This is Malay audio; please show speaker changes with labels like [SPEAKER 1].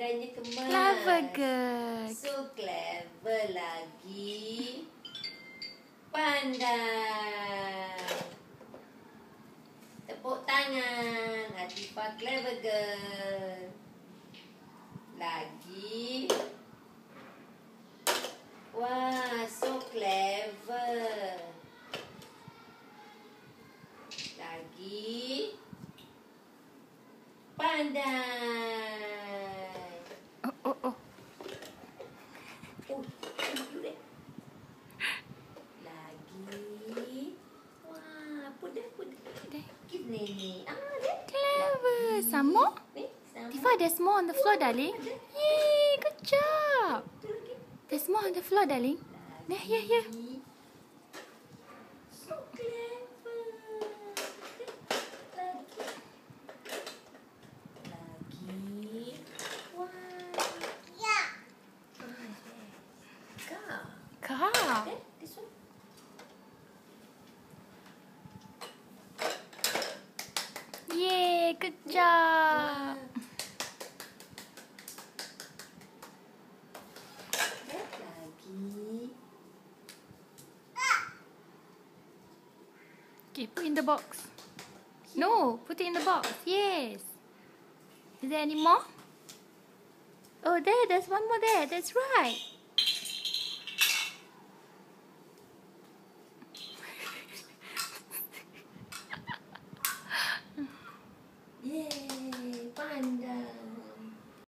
[SPEAKER 1] pandainya kemas.
[SPEAKER 2] Clever girl.
[SPEAKER 1] So clever lagi. Pandai. Tepuk tangan. Hatifah clever girl. Lagi. Wah, so clever. Lagi. Pandai. Lagi. Wah, put there, put there.
[SPEAKER 2] There.
[SPEAKER 1] Give Nene. Ah, there.
[SPEAKER 2] Clever. Some more? Tifa, there's more on the floor, darling. Yay, good job.
[SPEAKER 1] Lagi.
[SPEAKER 2] There's more on the floor, darling. There, here, here. Good job. Okay, put in the box. No, put it in the box. Yes. Is there any more? Oh, there, there's one more there. That's right.